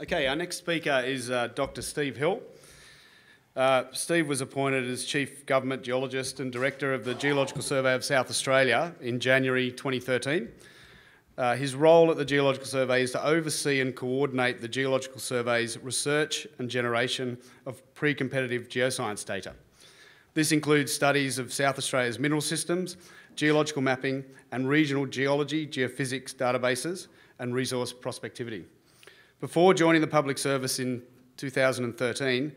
Okay, our next speaker is uh, Dr. Steve Hill. Uh, Steve was appointed as Chief Government Geologist and Director of the Geological Survey of South Australia in January 2013. Uh, his role at the Geological Survey is to oversee and coordinate the Geological Survey's research and generation of pre competitive geoscience data. This includes studies of South Australia's mineral systems, geological mapping, and regional geology, geophysics databases, and resource prospectivity. Before joining the public service in 2013,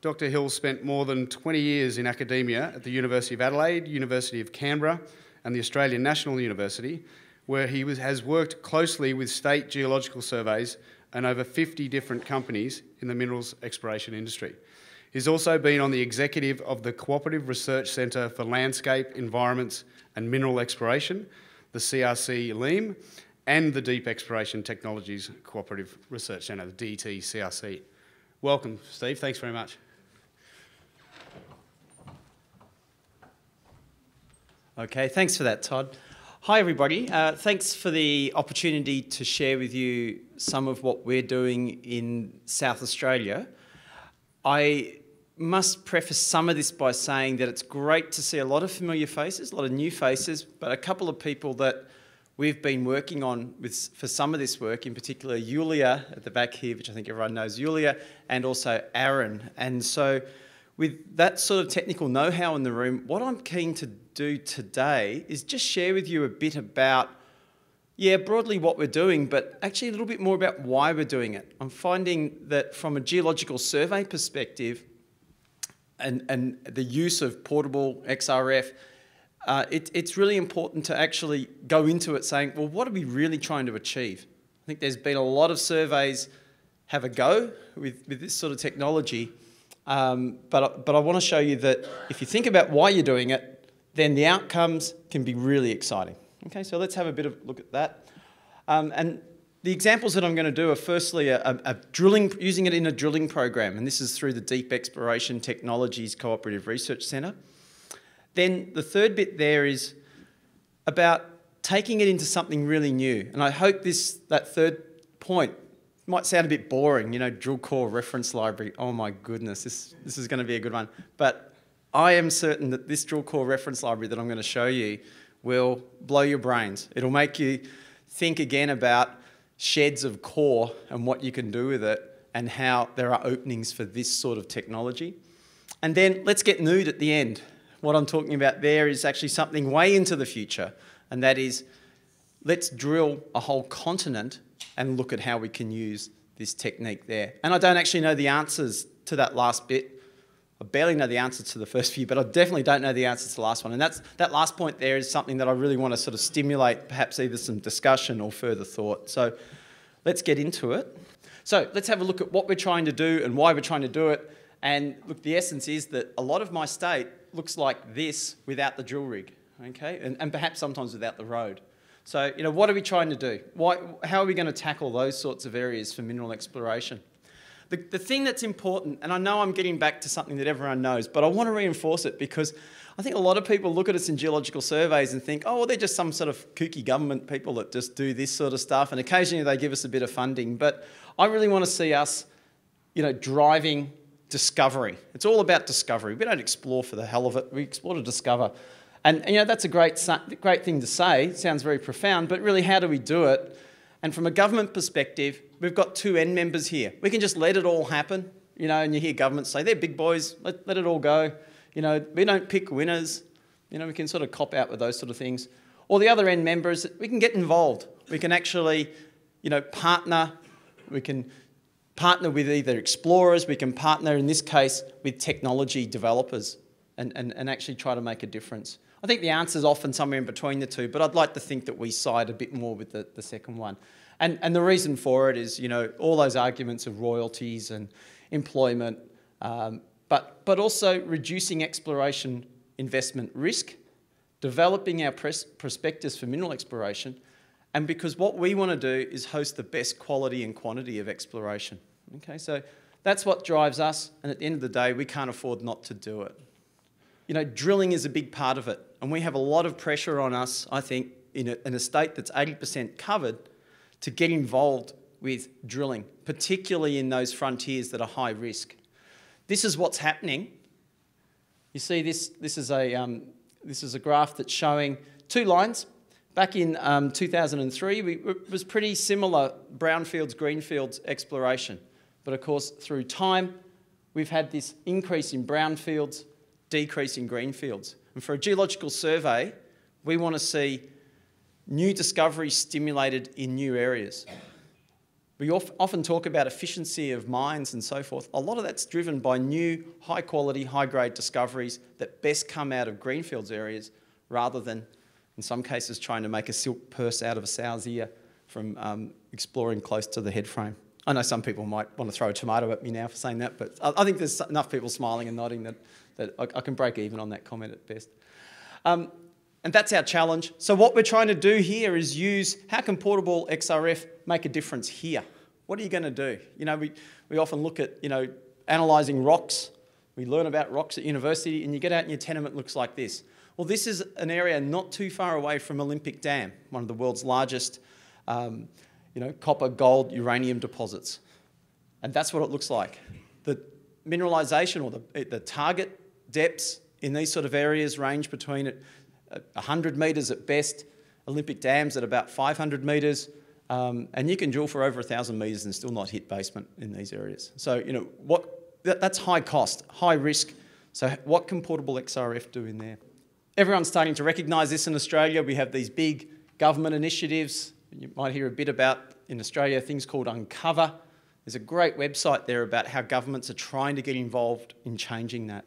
Dr. Hill spent more than 20 years in academia at the University of Adelaide, University of Canberra, and the Australian National University, where he was, has worked closely with state geological surveys and over 50 different companies in the minerals exploration industry. He's also been on the executive of the Cooperative Research Centre for Landscape, Environments and Mineral Exploration, the CRC LEME, and the Deep Exploration Technologies Cooperative Research Centre, the DET-CRC. Welcome, Steve. Thanks very much. Okay, thanks for that, Todd. Hi, everybody. Uh, thanks for the opportunity to share with you some of what we're doing in South Australia. I must preface some of this by saying that it's great to see a lot of familiar faces, a lot of new faces, but a couple of people that we've been working on with, for some of this work, in particular Yulia at the back here, which I think everyone knows Yulia, and also Aaron. And so with that sort of technical know-how in the room, what I'm keen to do today is just share with you a bit about, yeah, broadly what we're doing, but actually a little bit more about why we're doing it. I'm finding that from a geological survey perspective, and, and the use of portable XRF, uh, it, it's really important to actually go into it saying, well, what are we really trying to achieve? I think there's been a lot of surveys have a go with, with this sort of technology, um, but, but I want to show you that if you think about why you're doing it, then the outcomes can be really exciting. Okay, so let's have a bit of a look at that. Um, and the examples that I'm going to do are firstly a, a, a, drilling, using it in a drilling program, and this is through the Deep Exploration Technologies Cooperative Research Centre. Then the third bit there is about taking it into something really new. And I hope this that third point might sound a bit boring, you know, drill core reference library. Oh my goodness, this, this is going to be a good one. But I am certain that this drill core reference library that I'm going to show you will blow your brains. It'll make you think again about sheds of core and what you can do with it and how there are openings for this sort of technology. And then let's get nude at the end. What I'm talking about there is actually something way into the future, and that is let's drill a whole continent and look at how we can use this technique there. And I don't actually know the answers to that last bit, I barely know the answer to the first few, but I definitely don't know the answer to the last one. And that's, that last point there is something that I really want to sort of stimulate perhaps either some discussion or further thought. So let's get into it. So let's have a look at what we're trying to do and why we're trying to do it. And look, the essence is that a lot of my state looks like this without the drill rig, okay? And, and perhaps sometimes without the road. So, you know, what are we trying to do? Why, how are we going to tackle those sorts of areas for mineral exploration? The, the thing that's important, and I know I'm getting back to something that everyone knows, but I want to reinforce it because I think a lot of people look at us in geological surveys and think, oh, well, they're just some sort of kooky government people that just do this sort of stuff, and occasionally they give us a bit of funding. But I really want to see us, you know, driving discovery. It's all about discovery. We don't explore for the hell of it. We explore to discover. And, and you know, that's a great, great thing to say. It sounds very profound, but really, how do we do it? And from a government perspective, we've got two end members here. We can just let it all happen, you know, and you hear governments say, they're big boys, let, let it all go. You know, we don't pick winners. You know, we can sort of cop out with those sort of things. Or the other end members, we can get involved. We can actually, you know, partner. We can partner with either explorers, we can partner, in this case, with technology developers and, and, and actually try to make a difference. I think the answer is often somewhere in between the two, but I'd like to think that we side a bit more with the, the second one. And, and the reason for it is, you know, all those arguments of royalties and employment, um, but, but also reducing exploration investment risk, developing our prospectus for mineral exploration, and because what we want to do is host the best quality and quantity of exploration. Okay, so that's what drives us, and at the end of the day, we can't afford not to do it. You know, drilling is a big part of it. And we have a lot of pressure on us, I think, in a, in a state that's 80% covered to get involved with drilling, particularly in those frontiers that are high risk. This is what's happening. You see, this, this, is, a, um, this is a graph that's showing two lines. Back in um, 2003, we, it was pretty similar brownfields, greenfields exploration. But of course, through time, we've had this increase in brownfields, decrease in greenfields. And for a geological survey, we want to see new discoveries stimulated in new areas. We often talk about efficiency of mines and so forth. A lot of that's driven by new, high quality, high grade discoveries that best come out of greenfields areas rather than, in some cases, trying to make a silk purse out of a sow's ear from um, exploring close to the head frame. I know some people might want to throw a tomato at me now for saying that, but I think there's enough people smiling and nodding that, that I, can break even on that comment at best. Um, and that's our challenge. So what we're trying to do here is use how can portable XRF make a difference here? What are you going to do? You know, we, we often look at, you know, analysing rocks. We learn about rocks at university and you get out and your tenement looks like this. Well, this is an area not too far away from Olympic Dam, one of the world's largest, um, you know, copper, gold, uranium deposits. And that's what it looks like. The mineralisation or the, the target depths in these sort of areas range between 100 metres at best, Olympic Dam's at about 500 metres, um, and you can drill for over 1,000 metres and still not hit basement in these areas. So, you know, what, that, that's high cost, high risk. So what can portable XRF do in there? Everyone's starting to recognise this in Australia. We have these big government initiatives. You might hear a bit about in Australia things called Uncover. There's a great website there about how governments are trying to get involved in changing that.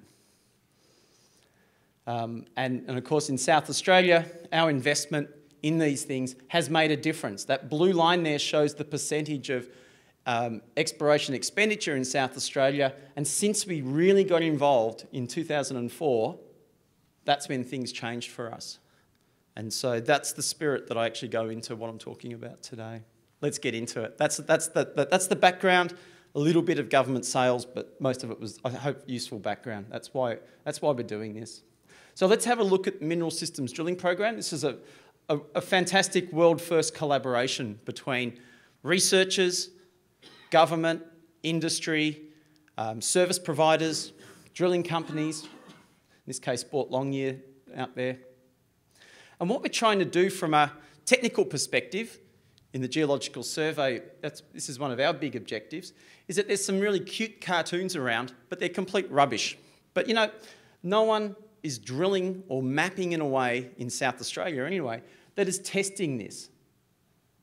Um, and, and of course, in South Australia, our investment in these things has made a difference. That blue line there shows the percentage of um, exploration expenditure in South Australia. And since we really got involved in 2004, that's when things changed for us. And so that's the spirit that I actually go into what I'm talking about today. Let's get into it. That's, that's, the, that's the background, a little bit of government sales, but most of it was, I hope, useful background. That's why, that's why we're doing this. So let's have a look at the Mineral Systems Drilling Program. This is a, a, a fantastic world first collaboration between researchers, government, industry, um, service providers, drilling companies, in this case, Boart Longyear out there. And what we're trying to do from a technical perspective in the Geological Survey, this is one of our big objectives, is that there's some really cute cartoons around, but they're complete rubbish. But you know, no one is drilling or mapping in a way in South Australia anyway that is testing this.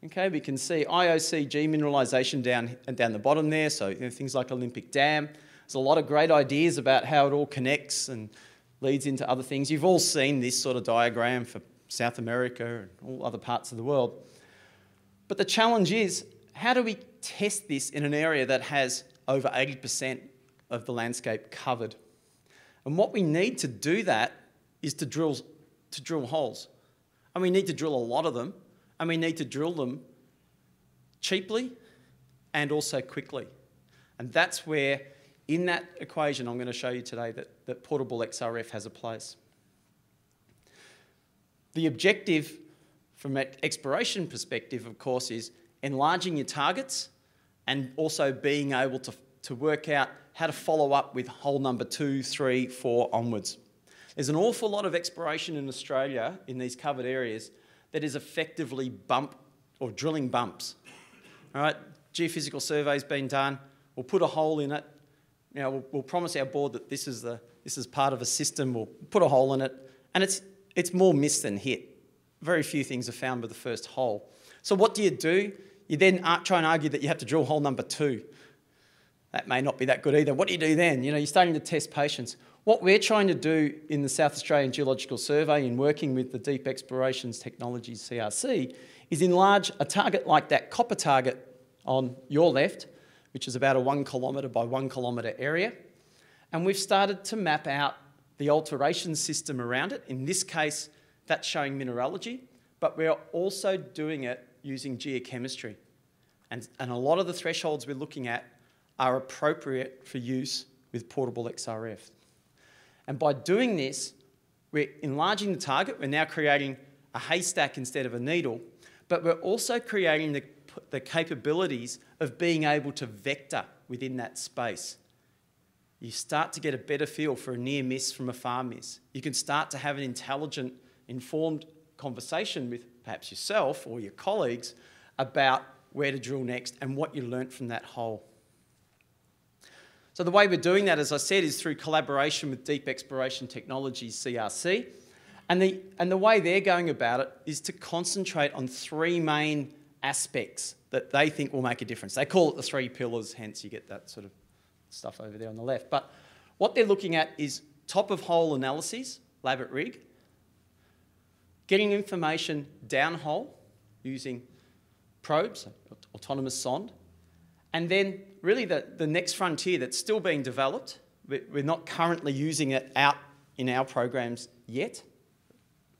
Okay, we can see IOCG mineralisation down, down the bottom there, so you know, things like Olympic Dam. There's a lot of great ideas about how it all connects and leads into other things. You've all seen this sort of diagram for South America and all other parts of the world. But the challenge is, how do we test this in an area that has over 80% of the landscape covered? And what we need to do that is to drill, to drill holes. And we need to drill a lot of them, and we need to drill them cheaply and also quickly. And that's where, in that equation, I'm going to show you today that, that portable XRF has a place. The objective from an exploration perspective, of course, is enlarging your targets and also being able to, to work out how to follow up with hole number two, three, four onwards. There's an awful lot of exploration in Australia in these covered areas that is effectively bump or drilling bumps. All right, geophysical surveys been done. We'll put a hole in it. You know, we'll, we'll promise our board that this is the this is part of a system. We'll put a hole in it, and it's it's more miss than hit. Very few things are found with the first hole. So what do you do? You then try and argue that you have to drill hole number two that may not be that good either. What do you do then? You know, you're starting to test patience. What we're trying to do in the South Australian Geological Survey in working with the Deep Explorations Technologies CRC is enlarge a target like that copper target on your left, which is about a one kilometre by one kilometre area. And we've started to map out the alteration system around it. In this case, that's showing mineralogy, but we're also doing it using geochemistry. And, and a lot of the thresholds we're looking at are appropriate for use with portable XRF. And by doing this, we're enlarging the target. We're now creating a haystack instead of a needle, but we're also creating the the capabilities of being able to vector within that space. You start to get a better feel for a near miss from a far miss. You can start to have an intelligent, informed conversation with perhaps yourself or your colleagues about where to drill next and what you learnt from that hole. So the way we're doing that, as I said, is through collaboration with Deep Exploration Technologies, CRC. And the, and the way they're going about it is to concentrate on three main aspects that they think will make a difference. They call it the three pillars, hence you get that sort of stuff over there on the left. But what they're looking at is top of hole analyses, lab at rig, getting information downhole using probes, autonomous sonde, and then really the, the next frontier that's still being developed, we're not currently using it out in our programs yet,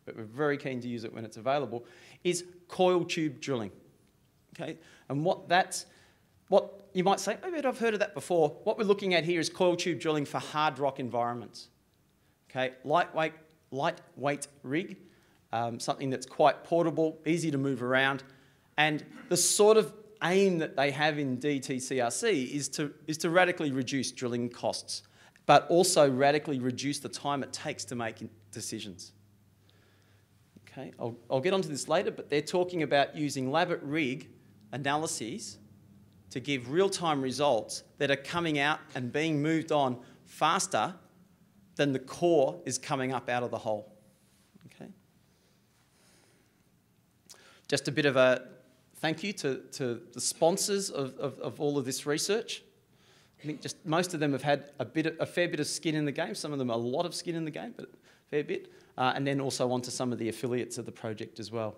but we're very keen to use it when it's available, is coil tube drilling. Okay, and what that's, what you might say, maybe I've heard of that before. What we're looking at here is coil tube drilling for hard rock environments. Okay, lightweight, lightweight rig, um, something that's quite portable, easy to move around, and the sort of aim that they have in DTCRC is to, is to radically reduce drilling costs, but also radically reduce the time it takes to make decisions. Okay, I'll, I'll get onto this later, but they're talking about using lab at rig analyses to give real-time results that are coming out and being moved on faster than the core is coming up out of the hole. Okay. Just a bit of a thank you to, to the sponsors of, of, of, all of this research. I think just most of them have had a, bit, a fair bit of skin in the game, some of them a lot of skin in the game, but a fair bit. Uh, and then also onto some of the affiliates of the project as well.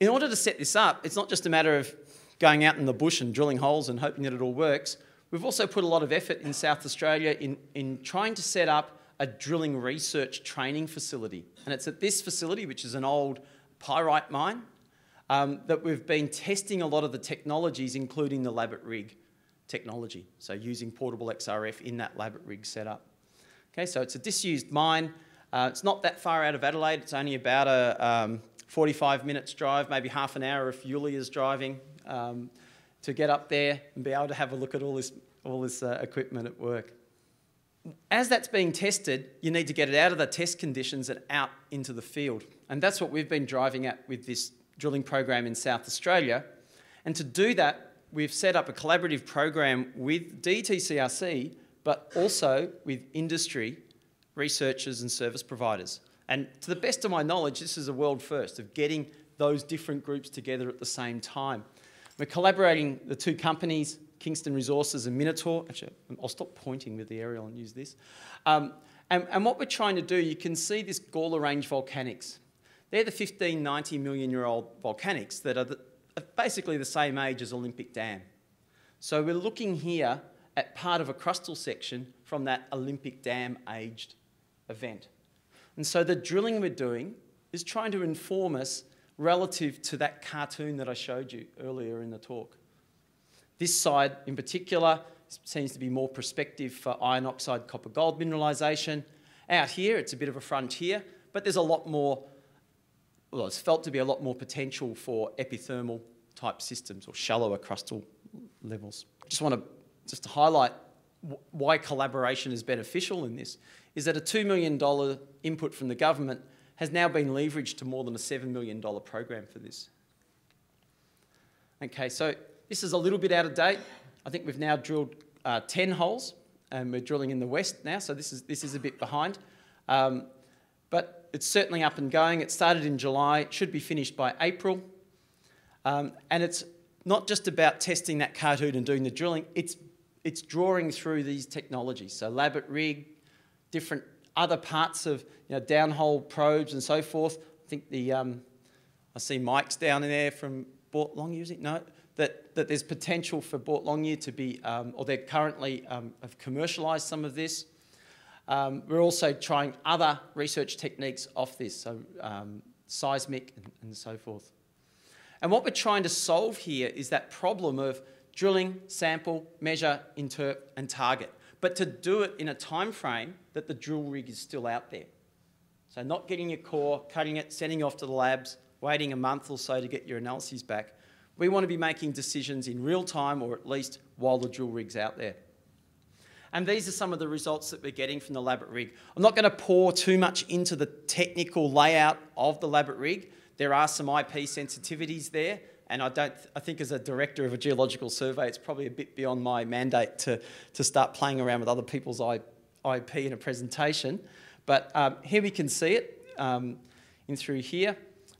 In order to set this up, it's not just a matter of going out in the bush and drilling holes and hoping that it all works. We've also put a lot of effort in South Australia in, in trying to set up a drilling research training facility. And it's at this facility, which is an old pyrite mine, um, that we've been testing a lot of the technologies, including the lab at rig technology. So using portable XRF in that lab at rig setup. Okay, so it's a disused mine. Uh, it's not that far out of Adelaide. It's only about a um, 45 minutes drive, maybe half an hour if Yuli is driving, um, to get up there and be able to have a look at all this, all this uh, equipment at work. As that's being tested, you need to get it out of the test conditions and out into the field. And that's what we've been driving at with this drilling program in South Australia. And to do that, we've set up a collaborative program with DTCRC, but also with industry, researchers and service providers. And to the best of my knowledge, this is a world first of getting those different groups together at the same time. We're collaborating, the two companies, Kingston Resources and Minotaur. Actually, I'll stop pointing with the aerial and use this. Um, and, and, what we're trying to do, you can see this Gawler Range volcanics. They're the 15, 90 million year old volcanics that are, the, are basically the same age as Olympic Dam. So we're looking here at part of a crustal section from that Olympic Dam aged event. And so the drilling we're doing is trying to inform us relative to that cartoon that I showed you earlier in the talk. This side in particular seems to be more prospective for iron oxide copper gold mineralisation. Out here, it's a bit of a frontier, but there's a lot more, well, it's felt to be a lot more potential for epithermal type systems or shallower crustal levels. I just want to just to highlight why collaboration is beneficial in this is that a $2 million input from the government has now been leveraged to more than a $7 million program for this. Okay, so this is a little bit out of date. I think we've now drilled uh, 10 holes and we're drilling in the west now, so this is, this is a bit behind. Um, but it's certainly up and going. It started in July, it should be finished by April. Um, and it's not just about testing that cartoon and doing the drilling, it's, it's drawing through these technologies. So lab at rig, different other parts of you know, downhole probes and so forth. I think the, um, I see Mike's down in there from Boart Longyear, is it? No, that, that there's potential for Boart Longyear to be, um, or they're currently um, have commercialised some of this. Um, we're also trying other research techniques off this, so um, seismic and, and so forth. And what we're trying to solve here is that problem of drilling, sample, measure, interp, and target but to do it in a time frame that the drill rig is still out there. So not getting your core, cutting it, sending it off to the labs, waiting a month or so to get your analyses back. We want to be making decisions in real time or at least while the drill rig's out there. And these are some of the results that we're getting from the lab at rig. I'm not going to pour too much into the technical layout of the lab at rig. There are some IP sensitivities there, and I don't. I think as a director of a geological survey, it's probably a bit beyond my mandate to, to start playing around with other people's IP in a presentation. But um, here we can see it um, in through here.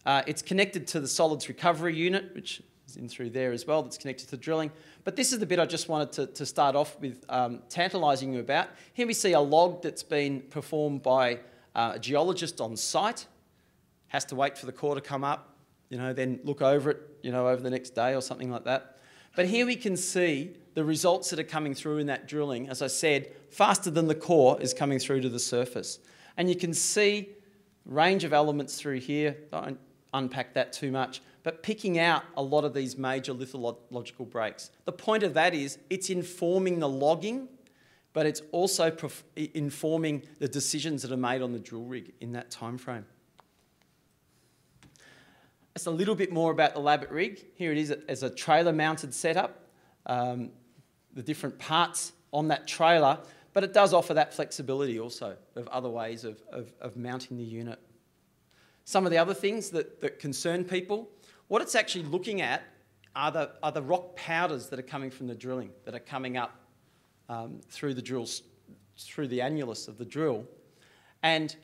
Uh, it's connected to the solids recovery unit, which is in through there as well, that's connected to drilling. But this is the bit I just wanted to, to start off with um, tantalising you about. Here we see a log that's been performed by uh, a geologist on site, has to wait for the core to come up, you know, then look over it, you know, over the next day or something like that. But here we can see the results that are coming through in that drilling, as I said, faster than the core is coming through to the surface. And you can see range of elements through here. I Don't unpack that too much but picking out a lot of these major lithological breaks. The point of that is it's informing the logging, but it's also informing the decisions that are made on the drill rig in that time frame. That's a little bit more about the lab at rig. Here it is as a trailer mounted setup, um, the different parts on that trailer, but it does offer that flexibility also of other ways of, of, of mounting the unit. Some of the other things that, that concern people what it's actually looking at are the, are the rock powders that are coming from the drilling, that are coming up um, through the drills, through the annulus of the drill. And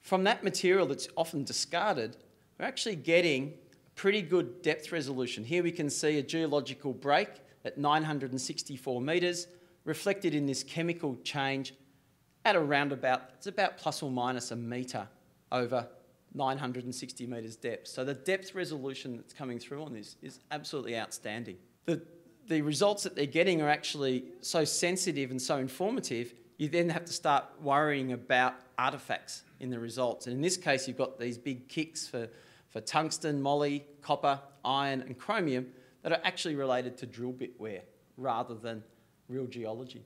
from that material that's often discarded, we're actually getting pretty good depth resolution. Here we can see a geological break at 964 metres, reflected in this chemical change at around about, it's about plus or minus a metre over 960 metres depth. So the depth resolution that's coming through on this is absolutely outstanding. The, the results that they're getting are actually so sensitive and so informative, you then have to start worrying about artefacts in the results. And in this case, you've got these big kicks for, for tungsten, moly, copper, iron, and chromium that are actually related to drill bit wear rather than real geology.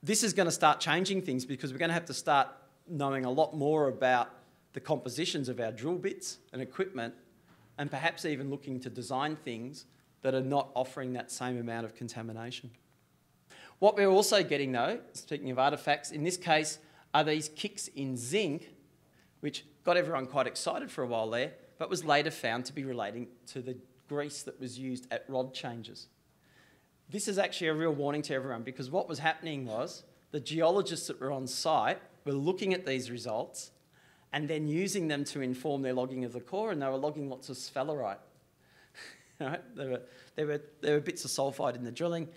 This is going to start changing things because we're going to have to start knowing a lot more about the compositions of our drill bits and equipment, and perhaps even looking to design things that are not offering that same amount of contamination. What we're also getting though, speaking of artefacts, in this case are these kicks in zinc, which got everyone quite excited for a while there, but was later found to be relating to the grease that was used at rod changes. This is actually a real warning to everyone because what was happening was the geologists that were on site were looking at these results and then using them to inform their logging of the core, and they were logging lots of sphalerite. right? there, were, there, were, there were bits of sulfide in the drilling,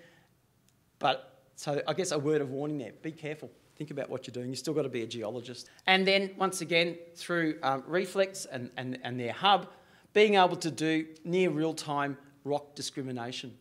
but so I guess a word of warning there be careful. Think about what you're doing. You've still got to be a geologist. And then, once again, through um, Reflex and, and, and their hub, being able to do near real time rock discrimination.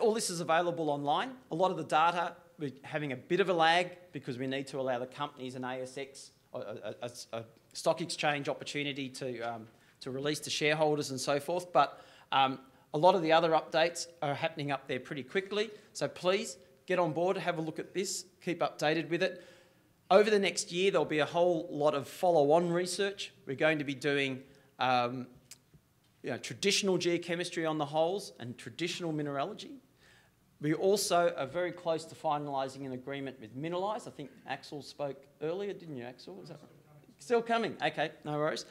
All this is available online. A lot of the data we're having a bit of a lag because we need to allow the companies and ASX, a, a, a stock exchange opportunity to, um, to release to shareholders and so forth. But um, a lot of the other updates are happening up there pretty quickly. So please get on board, have a look at this, keep updated with it. Over the next year, there'll be a whole lot of follow-on research. We're going to be doing um, you know, traditional geochemistry on the holes and traditional mineralogy. We also are very close to finalising an agreement with Minalyze. I think Axel spoke earlier, didn't you, Axel? That Still coming. Okay, no worries.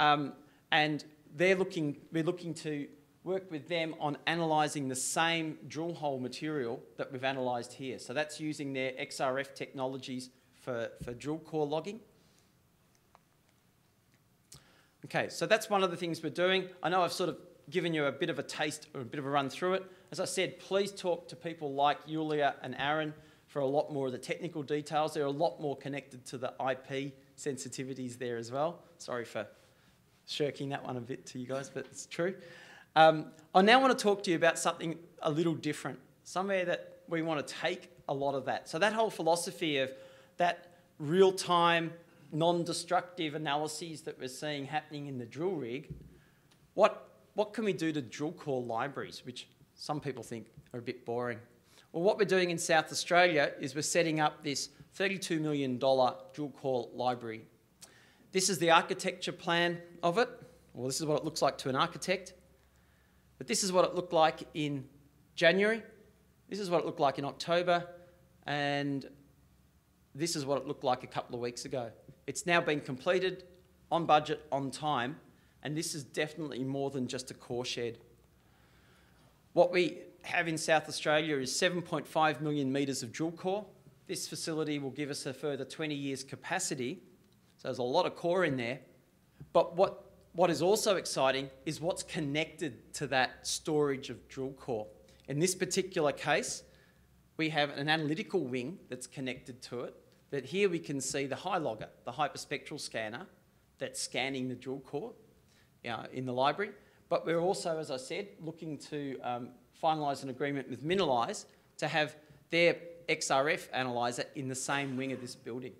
Um, and they're looking, we're looking to work with them on analysing the same drill hole material that we've analysed here. So that's using their XRF technologies for, for drill core logging. Okay, so that's one of the things we're doing. I know I've sort of given you a bit of a taste or a bit of a run through it. As I said, please talk to people like Julia and Aaron for a lot more of the technical details. They're a lot more connected to the IP sensitivities there as well. Sorry for shirking that one a bit to you guys, but it's true. Um, I now want to talk to you about something a little different, somewhere that we want to take a lot of that. So that whole philosophy of that real-time, non-destructive analyses that we're seeing happening in the drill rig, what, what can we do to drill core libraries, which some people think are a bit boring. Well, what we're doing in South Australia is we're setting up this $32 million drill core library. This is the architecture plan of it. Well, this is what it looks like to an architect. But this is what it looked like in January. This is what it looked like in October. And this is what it looked like a couple of weeks ago. It's now been completed on budget, on time, and this is definitely more than just a core shed. What we have in South Australia is 7.5 million metres of drill core. This facility will give us a further 20 years capacity, so there's a lot of core in there. But what, what is also exciting is what's connected to that storage of drill core. In this particular case, we have an analytical wing that's connected to it, that here we can see the HyLogger, the hyperspectral scanner, that's scanning the drill core uh, in the library. But we're also, as I said, looking to um, finalise an agreement with Minalyze to have their XRF analyzer in the same wing of this building.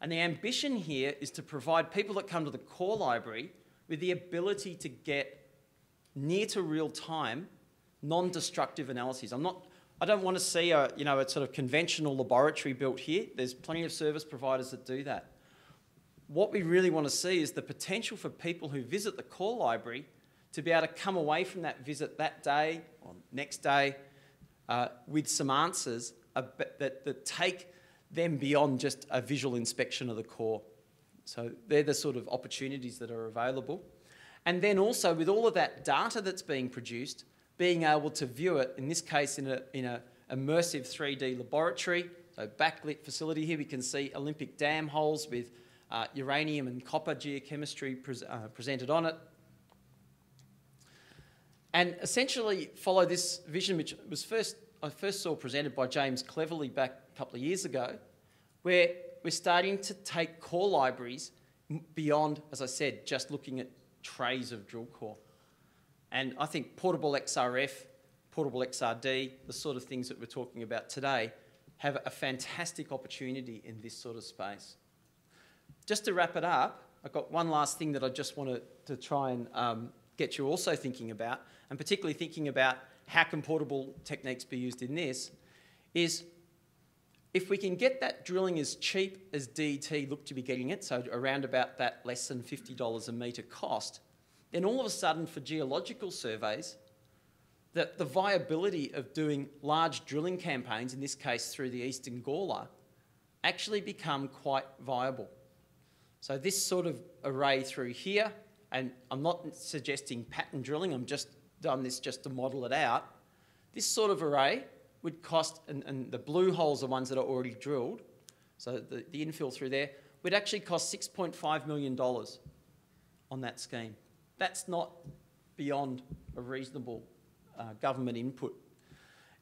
And the ambition here is to provide people that come to the core library with the ability to get near to real time, non-destructive analyses. I'm not, I don't want to see a, you know, a sort of conventional laboratory built here. There's plenty of service providers that do that. What we really want to see is the potential for people who visit the core library to be able to come away from that visit that day or next day uh, with some answers that, that take them beyond just a visual inspection of the core. So they're the sort of opportunities that are available. And then also with all of that data that's being produced, being able to view it, in this case in a in a immersive 3D laboratory, so backlit facility here, we can see Olympic dam holes with uh, uranium and copper geochemistry uh, presented on it. And essentially follow this vision, which was first I first saw presented by James Cleverley back couple of years ago, where we're starting to take core libraries beyond, as I said, just looking at trays of drill core. And I think portable XRF, portable XRD, the sort of things that we're talking about today, have a fantastic opportunity in this sort of space. Just to wrap it up, I've got one last thing that I just want to, to try and um, get you also thinking about, and particularly thinking about how can portable techniques be used in this, is if we can get that drilling as cheap as DT look to be getting it, so around about that less than $50 a metre cost, then all of a sudden for geological surveys, that the viability of doing large drilling campaigns, in this case through the Eastern Gawler, actually become quite viable. So this sort of array through here, and I'm not suggesting pattern drilling, I'm just done this just to model it out. This sort of array would cost, and, and the blue holes are ones that are already drilled, so the, the infill through there, would actually cost $6.5 million on that scheme. That's not beyond a reasonable uh, government input.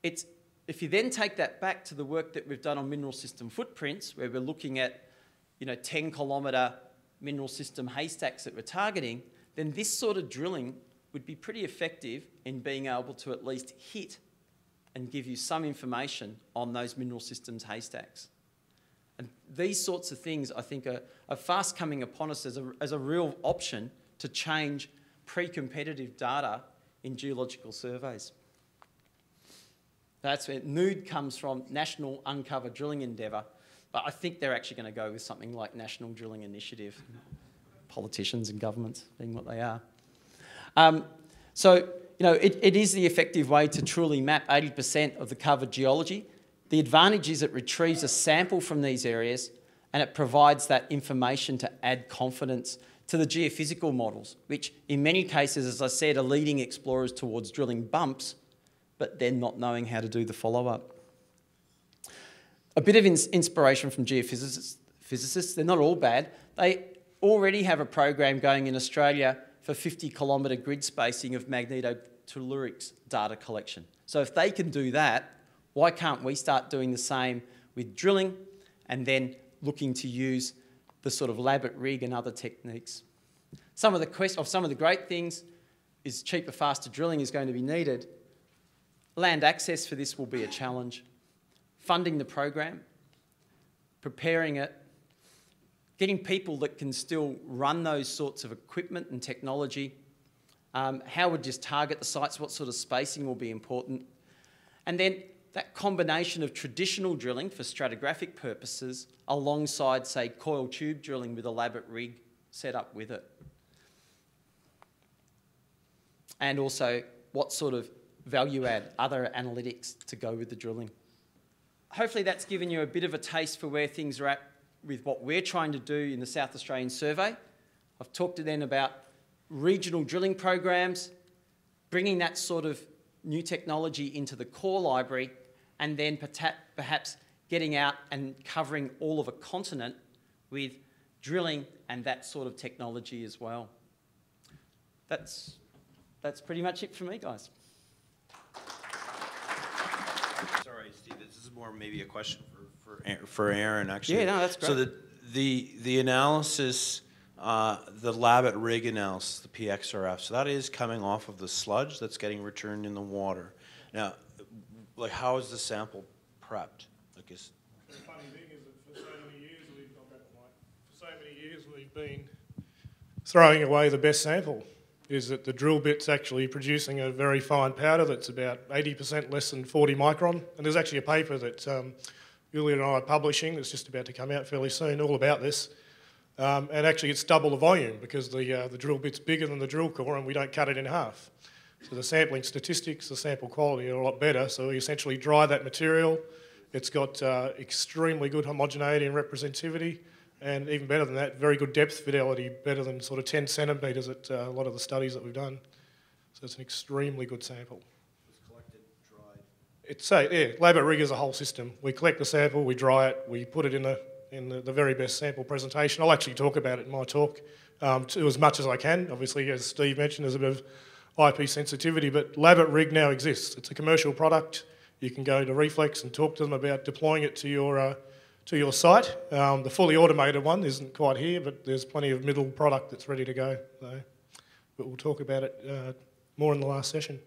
It's, if you then take that back to the work that we've done on mineral system footprints, where we're looking at you know, 10 kilometre mineral system haystacks that we're targeting, then this sort of drilling would be pretty effective in being able to at least hit and give you some information on those mineral systems haystacks. And these sorts of things, I think, are, are fast coming upon us as a, as a real option to change pre-competitive data in geological surveys. That's where NUDE comes from, National Uncover Drilling Endeavour, but I think they're actually going to go with something like National Drilling Initiative, politicians and governments being what they are. Um, so, you know, it, it is the effective way to truly map 80% of the covered geology. The advantage is it retrieves a sample from these areas and it provides that information to add confidence to the geophysical models, which in many cases, as I said, are leading explorers towards drilling bumps, but then not knowing how to do the follow-up. A bit of inspiration from geophysicists, physicists, they're not all bad. They already have a program going in Australia for 50 kilometre grid spacing of magnetotellurics data collection. So if they can do that, why can't we start doing the same with drilling and then looking to use the sort of lab at rig and other techniques? Some of the, quest- of some of the great things is cheaper, faster drilling is going to be needed. Land access for this will be a challenge. Funding the program, preparing it, getting people that can still run those sorts of equipment and technology. Um, how would just target the sites? What sort of spacing will be important? And then that combination of traditional drilling for stratigraphic purposes alongside, say, coil tube drilling with elaborate rig set up with it. And also, what sort of value add other analytics to go with the drilling. Hopefully, that's given you a bit of a taste for where things are at with what we're trying to do in the South Australian Survey. I've talked to them about regional drilling programs, bringing that sort of new technology into the core library, and then perhaps getting out and covering all of a continent with drilling and that sort of technology as well. That's, that's pretty much it for me, guys. Sorry, Steve, this is more maybe a question for, for, for Aaron, actually. Yeah, no, that's great. So the, the, the analysis, uh, the lab at rig analysis, the PXRF, so that is coming off of the sludge that's getting returned in the water. Now, like, how is the sample prepped? Like, is, The funny thing is that for so many years we've got that mic. For so many years we've been throwing away the best sample. Is that the drill bit's actually producing a very fine powder that's about 80% less than 40 micron. And there's actually a paper that um, Julian and I are publishing that's just about to come out fairly soon, all about this. Um, and actually it's double the volume because the, uh, the drill bit's bigger than the drill core and we don't cut it in half. So the sampling statistics, the sample quality are a lot better. So we essentially dry that material. It's got uh, extremely good homogeneity and representativity, and even better than that, very good depth fidelity, better than sort of 10 centimetres at uh, a lot of the studies that we've done. So it's an extremely good sample. It's a, yeah, lab at rig is a whole system. We collect the sample, we dry it, we put it in the in the, the very best sample presentation. I'll actually talk about it in my talk um, to as much as I can. Obviously, as Steve mentioned, there's a bit of IP sensitivity, but lab at rig now exists. It's a commercial product. You can go to Reflex and talk to them about deploying it to your uh, to your site. Um, the fully automated one isn't quite here, but there's plenty of middle product that's ready to go. But we'll talk about it uh, more in the last session.